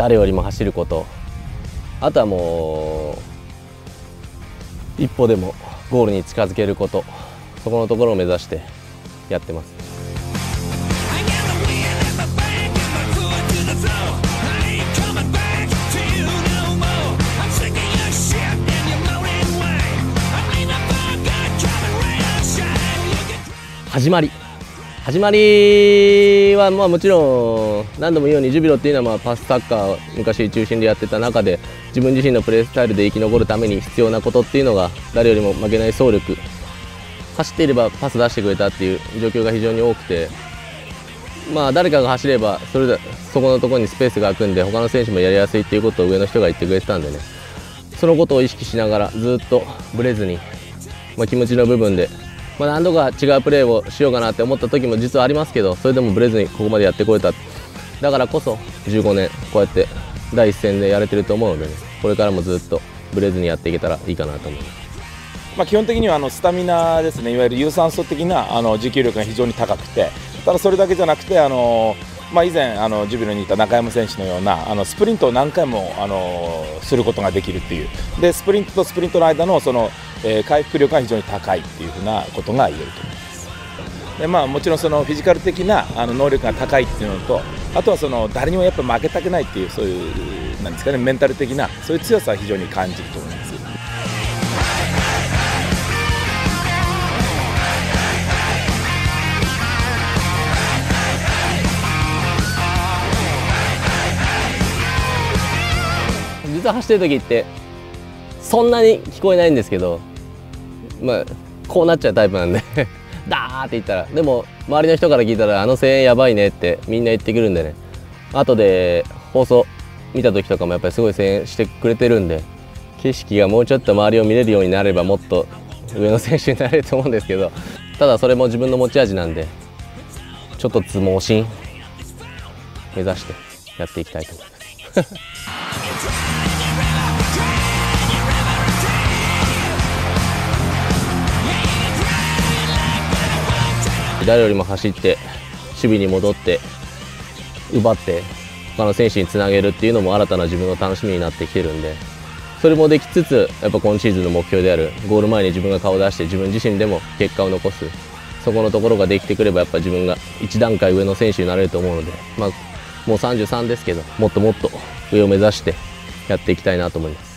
誰よりも走ること。あとはもう一歩でもゴールに近づけること。そこのところを目指してやってます。始まり。始まりはまあもちろん何度も言うようにジュビロっていうのはまあパスサッカー昔中心でやってた中で自分自身のプレースタイルで生き残るために必要なことっていうのが誰よりも負けない走力走っていればパス出してくれたっていう状況が非常に多くてまあ誰かが走ればそれでそこのところにスペースが空くんで他の選手もやりやすいっていうことを上の人が言ってくれてたんでねそのことを意識しながらずっとブレずに、まあ、気持ちの部分でまあ、何度か違うプレーをしようかなって思った時も実はありますけどそれでもブレずにここまでやってこれた。だからこそ15年こうやって第一線でやれてると思うので、ね、これからもずっとブレずにやっていけたらいいかなと思います。まあ、基本的にはあのスタミナですね、いわゆる有酸素的なあの持久力が非常に高くて、ただそれだけじゃなくて、あのまあ、以前あのジュビロにいた中山選手のようなあのスプリントを何回もあのすることができるっていう。でスプリントとスプリントの間のその、えー、回復力が非常に高いっていうふうなことが言えると思いますで、まあ、もちろんそのフィジカル的なあの能力が高いっていうのとあとはその誰にもやっぱ負けたくないっていうそういうなんですかねメンタル的なそういう強さは非常に感じると思います。実は走ってる時ってそんなに聞こえないんですけどまあこうなっちゃうタイプなんで。ダーって言ったら。でも周りの人から聞いたらあの声援やばいねってみんな言ってくるんでね。後で放送見た時とかもやっぱりすごい声援してくれてるんで。景色がもうちょっと周りを見れるようになればもっと上の選手になれると思うんですけど。ただそれも自分の持ち味なんでちょっと相撲心目指してやっていきたいと思います。誰よりも走って守備に戻って奪って他の選手につなげるっていうのも新たな自分の楽しみになってきてるんでそれもできつつやっぱ今シーズンの目標であるゴール前に自分が顔を出して自分自身でも結果を残すそこのところができてくればやっぱ自分が1段階上の選手になれると思うので、まあ、もう33ですけどもっともっと上を目指してやっていきたいなと思います。